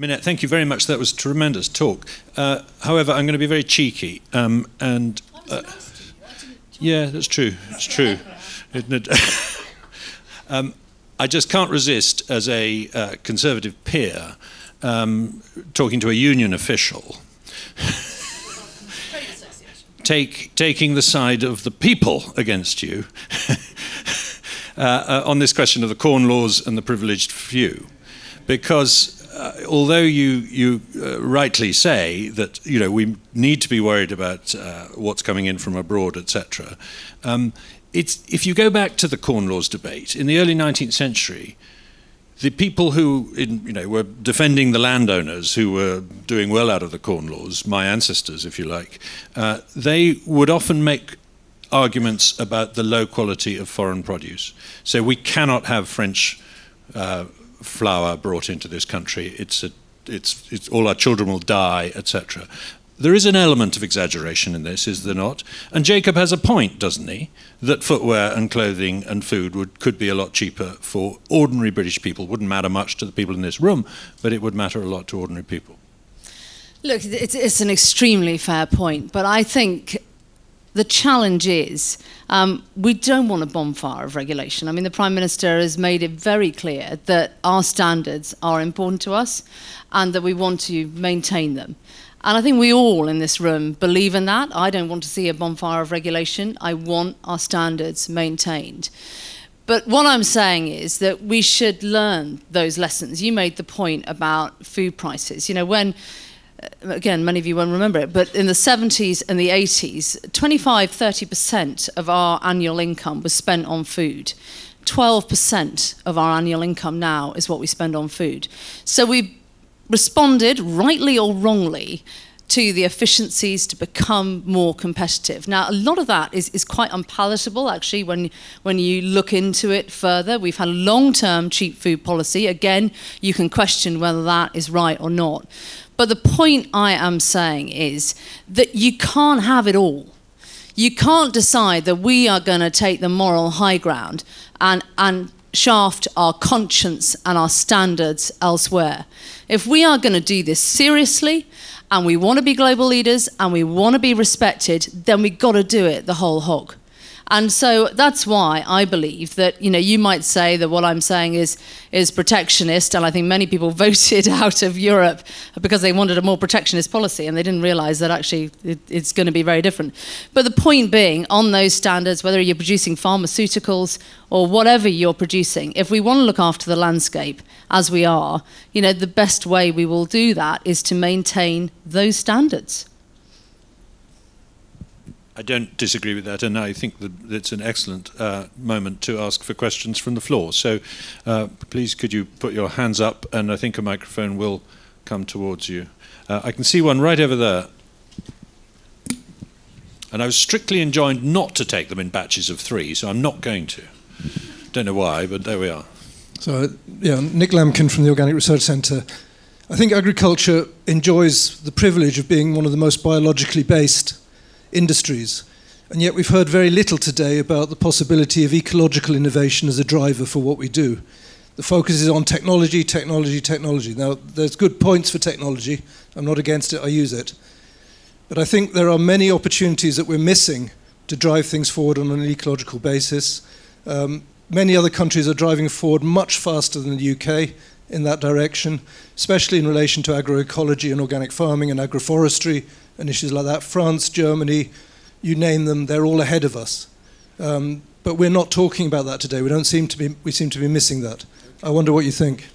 Minette, thank you very much. That was tremendous talk. Uh, however, I'm going to be very cheeky. Um, and uh, yeah, that's true. It's true. um, I just can't resist, as a uh, Conservative peer, um, talking to a union official, take, taking the side of the people against you uh, uh, on this question of the Corn Laws and the privileged few. Because uh, although you you uh, rightly say that you know we need to be worried about uh, what's coming in from abroad, etc. Um, it's if you go back to the Corn Laws debate in the early 19th century, the people who in, you know were defending the landowners who were doing well out of the Corn Laws, my ancestors, if you like, uh, they would often make arguments about the low quality of foreign produce. So we cannot have French uh, flour brought into this country. It's a, it's, it's all our children will die, etc. There is an element of exaggeration in this, is there not? And Jacob has a point, doesn't he? That footwear and clothing and food would, could be a lot cheaper for ordinary British people. Wouldn't matter much to the people in this room, but it would matter a lot to ordinary people. Look, it's, it's an extremely fair point, but I think the challenge is um, we don't want a bonfire of regulation. I mean, the Prime Minister has made it very clear that our standards are important to us and that we want to maintain them. And I think we all in this room believe in that. I don't want to see a bonfire of regulation. I want our standards maintained. But what I'm saying is that we should learn those lessons. You made the point about food prices. You know, when Uh, again, many of you won't remember it, but in the 70s and the 80s, 25, 30% of our annual income was spent on food. 12% of our annual income now is what we spend on food. So we responded, rightly or wrongly, to the efficiencies to become more competitive. Now, a lot of that is, is quite unpalatable, actually, when, when you look into it further. We've had long term cheap food policy. Again, you can question whether that is right or not. But the point I am saying is that you can't have it all. You can't decide that we are going to take the moral high ground and, and shaft our conscience and our standards elsewhere. If we are going to do this seriously and we want to be global leaders and we want to be respected, then we've got to do it the whole hog. And so that's why I believe that, you know, you might say that what I'm saying is, is protectionist, and I think many people voted out of Europe because they wanted a more protectionist policy and they didn't realize that actually it, it's going to be very different. But the point being, on those standards, whether you're producing pharmaceuticals or whatever you're producing, if we want to look after the landscape as we are, you know, the best way we will do that is to maintain those standards. I don't disagree with that, and I think that it's an excellent uh, moment to ask for questions from the floor. So uh, please, could you put your hands up, and I think a microphone will come towards you. Uh, I can see one right over there. And I was strictly enjoined not to take them in batches of three, so I'm not going to. Don't know why, but there we are. So, yeah, Nick Lampkin from the Organic Research Centre. I think agriculture enjoys the privilege of being one of the most biologically based industries. And yet we've heard very little today about the possibility of ecological innovation as a driver for what we do. The focus is on technology, technology, technology. Now, there's good points for technology. I'm not against it, I use it. But I think there are many opportunities that we're missing to drive things forward on an ecological basis. Um, many other countries are driving forward much faster than the UK in that direction, especially in relation to agroecology and organic farming and agroforestry and issues like that. France, Germany, you name them, they're all ahead of us. Um, but we're not talking about that today. We don't seem to be. We seem to be missing that. I wonder what you think.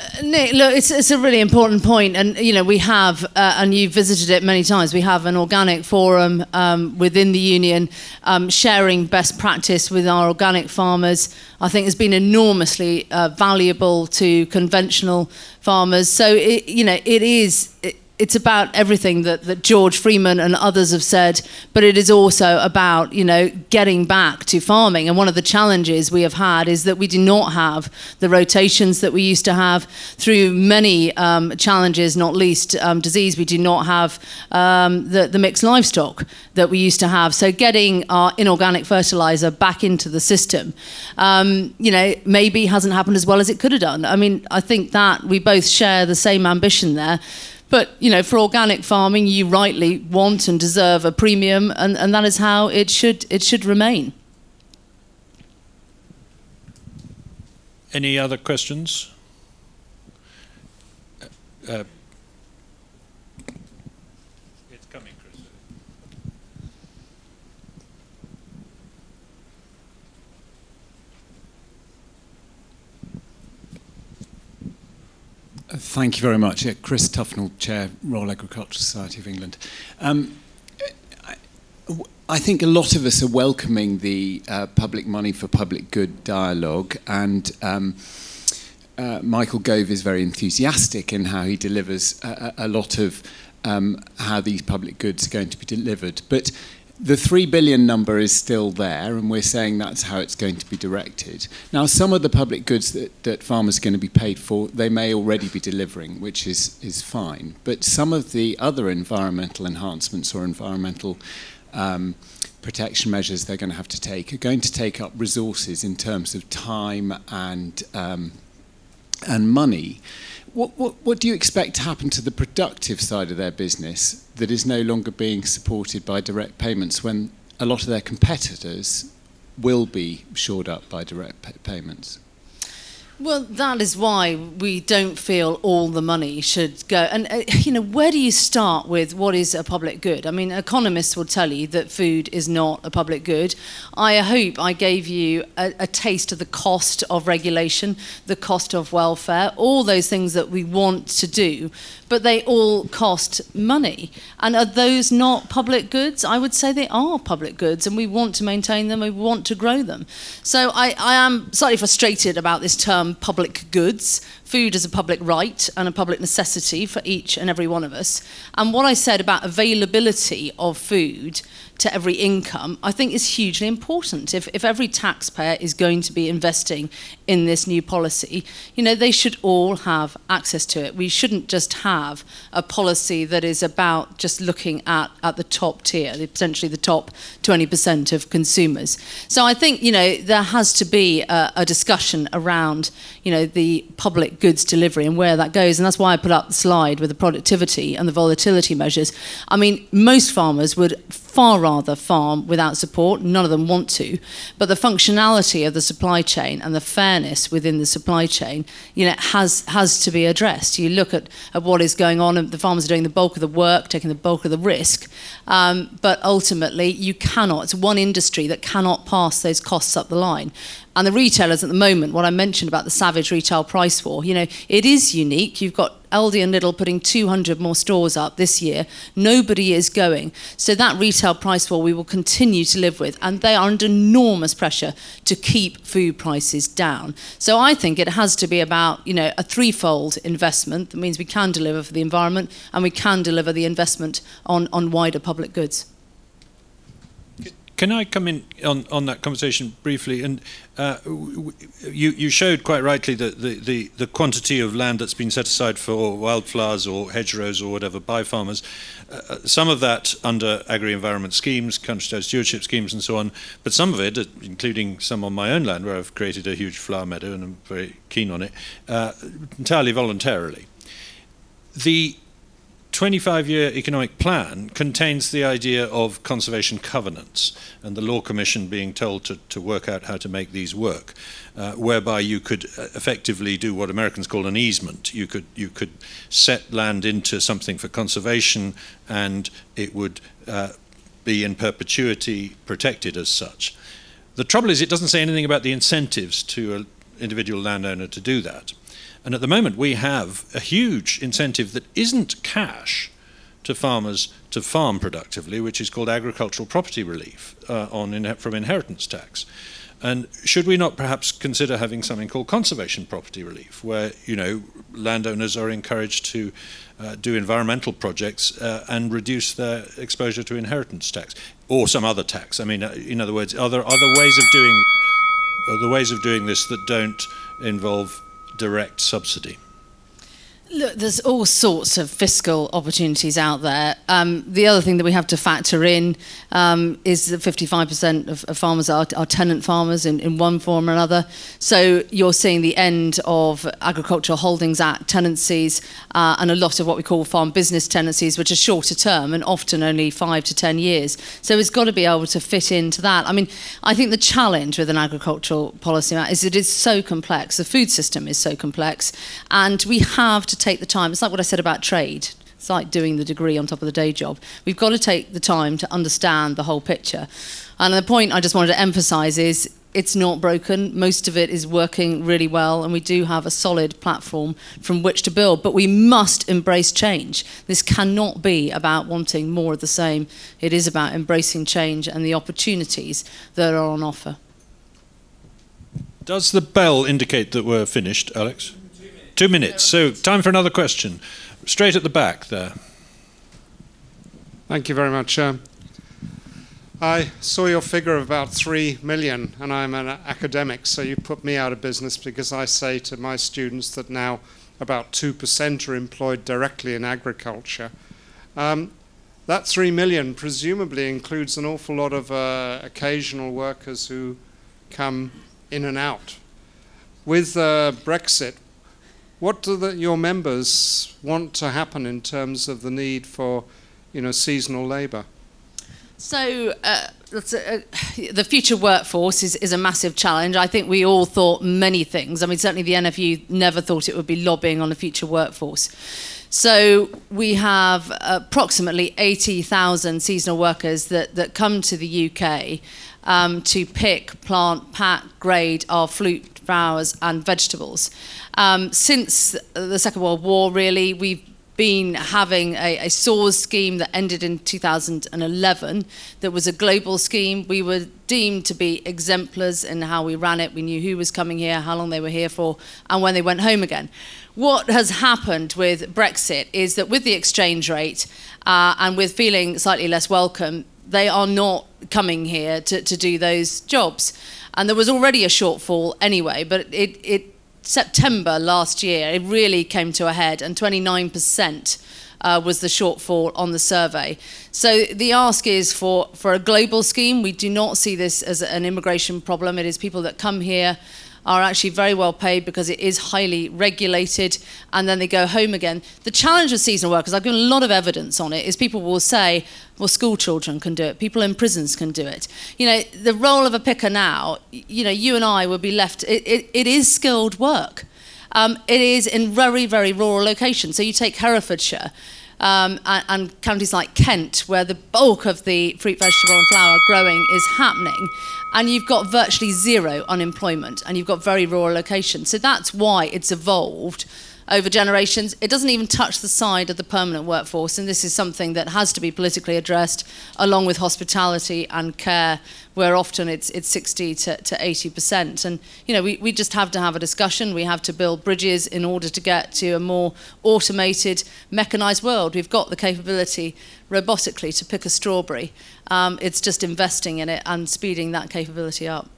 Uh, Nick, look, it's, it's a really important point, and you know we have, uh, and you've visited it many times. We have an organic forum um, within the union, um, sharing best practice with our organic farmers. I think has been enormously uh, valuable to conventional farmers. So it, you know it is. It's about everything that, that George Freeman and others have said, but it is also about, you know, getting back to farming. And one of the challenges we have had is that we do not have the rotations that we used to have through many um, challenges, not least um, disease. We do not have um, the, the mixed livestock that we used to have. So getting our inorganic fertilizer back into the system, um, you know, maybe hasn't happened as well as it could have done. I mean, I think that we both share the same ambition there. But you know, for organic farming, you rightly want and deserve a premium, and, and that is how it should it should remain. Any other questions? Uh, Thank you very much. Yeah, Chris Tufnell, Chair, Royal Agricultural Society of England. Um, I, think a lot of us are welcoming the uh, public money for public good dialogue, and um, uh, Michael Gove is very enthusiastic in how he delivers a, a lot of um, how these public goods are going to be delivered. But the 3 billion number is still there, and we're saying that's how it's going to be directed. Now, some of the public goods that, that farmers are going to be paid for, they may already be delivering, which is, is fine. But some of the other environmental enhancements or environmental um, protection measures they're going to have to take are going to take up resources in terms of time and, um, and money. What, what, what do you expect to happen to the productive side of their business that is no longer being supported by direct payments when a lot of their competitors will be shored up by direct payments? Well, that is why we don't feel all the money should go. And, uh, you know, where do you start with what is a public good? I mean, economists will tell you that food is not a public good. I hope I gave you a, a taste of the cost of regulation, the cost of welfare, all those things that we want to do but they all cost money. And are those not public goods? I would say they are public goods, and we want to maintain them, we want to grow them. So I, I am slightly frustrated about this term Um, public goods. Food is a public right and a public necessity for each and every one of us. And what I said about availability of food to every income, I think is hugely important. If, if every taxpayer is going to be investing in this new policy, you know, they should all have access to it. We shouldn't just have a policy that is about just looking at, at the top tier, potentially the top 20% of consumers. So I think, you know, there has to be a, a discussion around, you know, the public goods delivery and where that goes. And that's why I put up the slide with the productivity and the volatility measures. I mean, most farmers would far rather farm without support. None of them want to. But the functionality of the supply chain and the fairness within the supply chain, you know, has has to be addressed. You look at, at what is going on, and the farmers are doing the bulk of the work, taking the bulk of the risk. Um, but ultimately, you cannot. It's one industry that cannot pass those costs up the line. And the retailers at the moment, what I mentioned about the savage retail price war, you know, it is unique. You've got Aldi and Lidl putting 200 more stores up this year. Nobody is going. So that retail price war we will continue to live with. And they are under enormous pressure to keep food prices down. So I think it has to be about, you know, a threefold investment. That means we can deliver for the environment and we can deliver the investment on, on wider public goods. Can I come in on, on that conversation briefly? And uh, you, you showed quite rightly that the, the, the quantity of land that's been set aside for wildflowers or hedgerows or whatever by farmers, uh, uh some of that under agri-environment schemes, countryside stewardship schemes and so on, but some of it, uh, including some on my own land where I've created a huge flower meadow and I'm very keen on it, uh, entirely voluntarily. The 25 year economic plan contains the idea of conservation covenants and the Law Commission being told to, to work out how to make these work, uh, whereby you could uh, effectively do what Americans call an easement. You could, you could set land into something for conservation and it would uh, be in perpetuity protected as such. The trouble is, it doesn't say anything about the incentives to an individual landowner to do that. And at the moment, we have a huge incentive that isn't cash to farmers to farm productively, which is called agricultural property relief uh, on in, from inheritance tax. And should we not perhaps consider having something called conservation property relief, where you know landowners are encouraged to uh, do environmental projects uh, and reduce their exposure to inheritance tax or some other tax? I mean, uh, in other words, are there other ways of doing there ways of doing this that don't involve direct subsidy? Look, there's all sorts of fiscal opportunities out there. Um, the other thing that we have to factor in um, is that 55% of, of farmers are, are, tenant farmers in, in, one form or another. So you're seeing the end of Agricultural Holdings Act tenancies uh, and a lot of what we call farm business tenancies, which are shorter term and often only five to 10 years. So it's got to be able to fit into that. I mean, I think the challenge with an agricultural policy is it is so complex. The food system is so complex, and we have to take the time. It's like what I said about trade. It's like doing the degree on top of the day job. We've got to take the time to understand the whole picture. And the point I just wanted to emphasize is it's not broken. Most of it is working really well, and we do have a solid platform from which to build. But we must embrace change. This cannot be about wanting more of the same. It is about embracing change and the opportunities that are on offer. Does the bell indicate that we're finished, Alex? Two minutes. So, time for another question. Straight at the back there. Thank you very much. I saw your figure of about 3 million, and I'm an academic, so you put me out of business because I say to my students that now about 2% are employed directly in agriculture. Um, that 3 million presumably includes an awful lot of uh, occasional workers who come in and out. With uh, Brexit, what do the, your members want to happen in terms of the need for, you know, seasonal labour? So uh, the future workforce is, is a massive challenge. I think we all thought many things. I mean, certainly the NFU never thought it would be lobbying on the future workforce. So we have approximately 80,000 seasonal workers that, that come to the UK um, to pick, plant, pack, grade our fruit, flowers and vegetables. Um, since the Second World War, really, we've been having a, a SAWS scheme that ended in 2011 that was a global scheme. We were deemed to be exemplars in how we ran it. We knew who was coming here, how long they were here for, and when they went home again. What has happened with Brexit is that with the exchange rate uh, and with feeling slightly less welcome, they are not coming here to, to do those jobs. And there was already a shortfall anyway, but it, it September last year, it really came to a head, and 29% uh, was the shortfall on the survey. So the ask is for, for a global scheme. We do not see this as an immigration problem. It is people that come here are actually very well paid because it is highly regulated and then they go home again. The challenge with seasonal workers, I've given a lot of evidence on it, is people will say, well, school children can do it, people in prisons can do it. You know, the role of a picker now, you know, you and I will be left, it, it, it is skilled work. Um, it is in very, very rural locations. So you take Herefordshire, um, and, and, counties like Kent, where the bulk of the fruit, vegetable, and flower growing is happening, and you've got virtually zero unemployment, and you've got very rural locations. So that's why it's evolved over generations. It doesn't even touch the side of the permanent workforce, and this is something that has to be politically addressed, along with hospitality and care, where often it's it's 60 to, to 80 percent. And you know, we, we just have to have a discussion. We have to build bridges in order to get to a more automated, mechanized world. We've got the capability robotically to pick a strawberry. Um, it's just investing in it and speeding that capability up.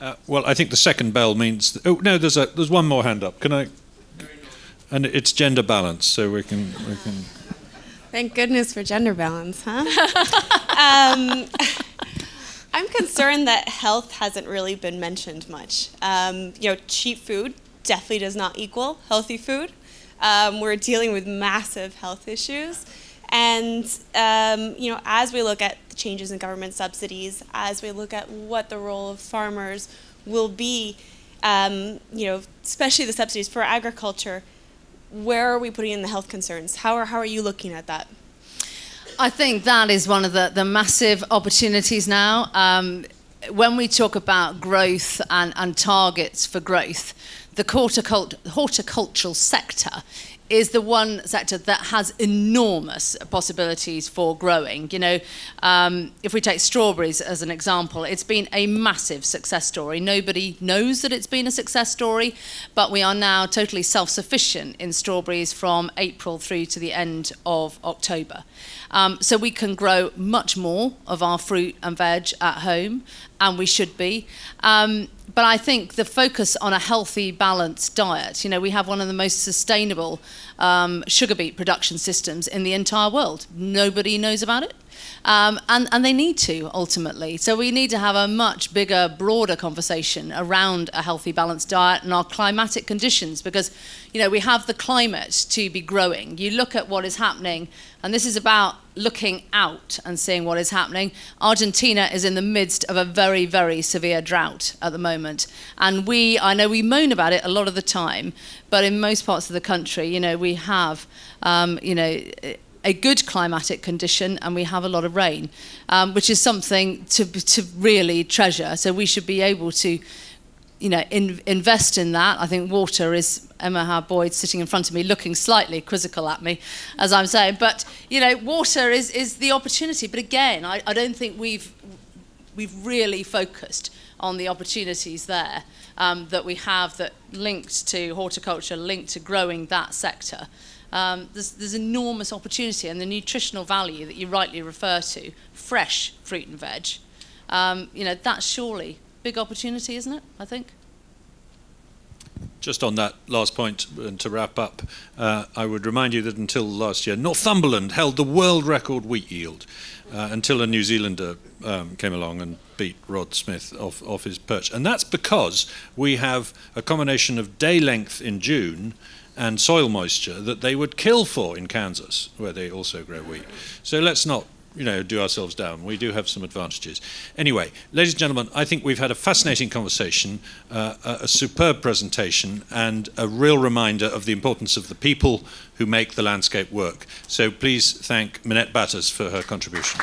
Uh, well, I think the second bell means. oh no, there's a there's one more hand up. Can I? And it's gender balance, so we can we can. Thank goodness for gender balance, huh? um, I'm concerned that health hasn't really been mentioned much. Um, you know, cheap food definitely does not equal healthy food. Um, we're dealing with massive health issues. And um, you know, as we look at the changes in government subsidies, as we look at what the role of farmers will be, um, you know, especially the subsidies for agriculture, where are we putting in the health concerns? How are, how are you looking at that? I think that is one of the, the massive opportunities now. Um, when we talk about growth and, and targets for growth, the horticultural sector is the one sector that has enormous possibilities for growing. You know, um, if we take strawberries as an example, it's been a massive success story. Nobody knows that it's been a success story, but we are now totally self-sufficient in strawberries from April through to the end of October. Um, so we can grow much more of our fruit and veg at home, and we should be. Um, but I think the focus on a healthy, balanced diet, you know, we have one of the most sustainable um, sugar beet production systems in the entire world. Nobody knows about it. Um, and, and they need to ultimately. So we need to have a much bigger, broader conversation around a healthy, balanced diet and our climatic conditions because, you know, we have the climate to be growing. You look at what is happening, and this is about looking out and seeing what is happening. Argentina is in the midst of a very, very severe drought at the moment. And we, I know we moan about it a lot of the time, but in most parts of the country, you know, we have, um, you know, a good climatic condition and we have a lot of rain, um, which is something to, to really treasure. So we should be able to you know, in, invest in that. I think water is Emma Howard Boyd sitting in front of me, looking slightly quizzical at me, as I'm saying. But you know, water is is the opportunity. But again, I, I don't think we've we've really focused on the opportunities there um, that we have that linked to horticulture, linked to growing that sector. Um, there's, there's enormous opportunity and the nutritional value that you rightly refer to, fresh fruit and veg, um, you know, that's surely big opportunity, isn't it, I think? Just on that last point, and to wrap up, uh, I would remind you that until last year, Northumberland held the world record wheat yield uh, until a New Zealander um, came along and beat Rod Smith off, off his perch. And that's because we have a combination of day length in June and soil moisture that they would kill for in Kansas, where they also grow wheat. So let's not you know, do ourselves down. We do have some advantages. Anyway, ladies and gentlemen, I think we've had a fascinating conversation, uh, a, a superb presentation, and a real reminder of the importance of the people who make the landscape work. So please thank Minette Batters for her contribution.